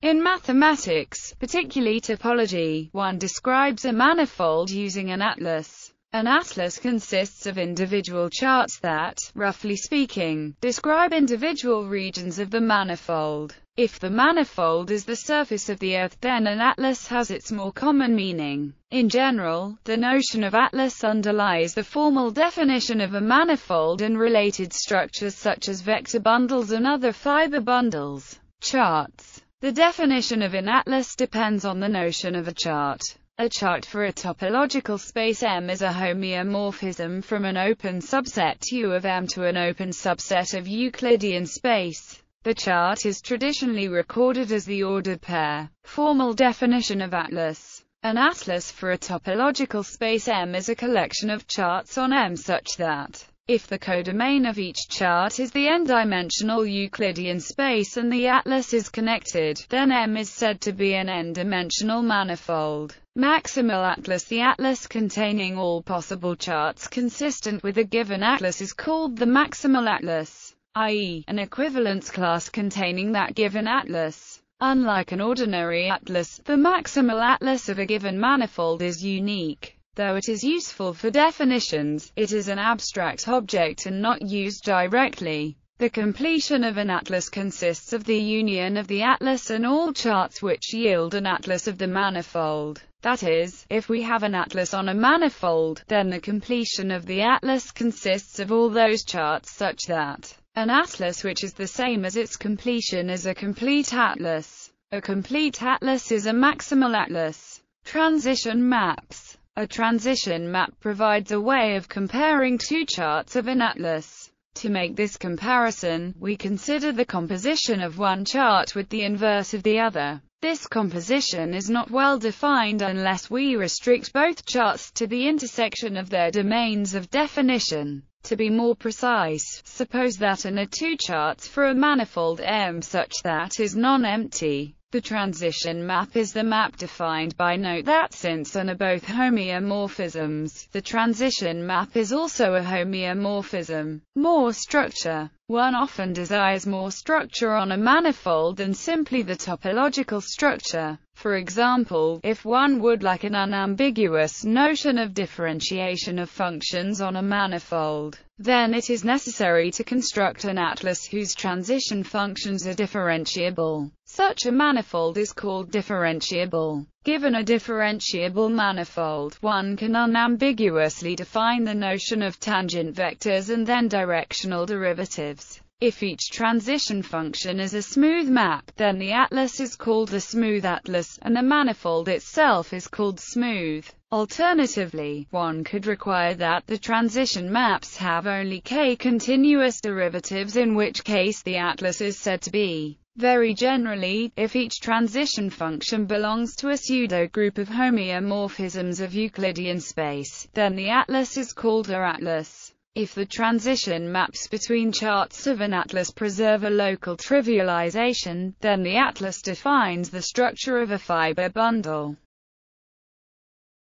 In mathematics, particularly topology, one describes a manifold using an atlas. An atlas consists of individual charts that, roughly speaking, describe individual regions of the manifold. If the manifold is the surface of the Earth then an atlas has its more common meaning. In general, the notion of atlas underlies the formal definition of a manifold and related structures such as vector bundles and other fiber bundles. Charts The definition of an atlas depends on the notion of a chart. A chart for a topological space M is a homeomorphism from an open subset U of M to an open subset of Euclidean space. The chart is traditionally recorded as the ordered pair. Formal definition of atlas. An atlas for a topological space M is a collection of charts on M such that if the codomain of each chart is the n-dimensional Euclidean space and the atlas is connected, then M is said to be an n-dimensional manifold. Maximal atlas The atlas containing all possible charts consistent with a given atlas is called the maximal atlas, i.e., an equivalence class containing that given atlas. Unlike an ordinary atlas, the maximal atlas of a given manifold is unique. Though it is useful for definitions, it is an abstract object and not used directly. The completion of an atlas consists of the union of the atlas and all charts which yield an atlas of the manifold. That is, if we have an atlas on a manifold, then the completion of the atlas consists of all those charts such that an atlas which is the same as its completion is a complete atlas. A complete atlas is a maximal atlas. Transition maps a transition map provides a way of comparing two charts of an atlas. To make this comparison, we consider the composition of one chart with the inverse of the other. This composition is not well defined unless we restrict both charts to the intersection of their domains of definition. To be more precise, suppose that N are two charts for a manifold M such that is non-empty. The transition map is the map defined by note that since N are both homeomorphisms, the transition map is also a homeomorphism. More structure one often desires more structure on a manifold than simply the topological structure. For example, if one would like an unambiguous notion of differentiation of functions on a manifold, then it is necessary to construct an atlas whose transition functions are differentiable. Such a manifold is called differentiable. Given a differentiable manifold, one can unambiguously define the notion of tangent vectors and then directional derivatives. If each transition function is a smooth map, then the atlas is called the smooth atlas, and the manifold itself is called smooth. Alternatively, one could require that the transition maps have only k continuous derivatives in which case the atlas is said to be very generally, if each transition function belongs to a pseudo-group of homeomorphisms of Euclidean space, then the atlas is called a atlas. If the transition maps between charts of an atlas preserve a local trivialization, then the atlas defines the structure of a fiber bundle.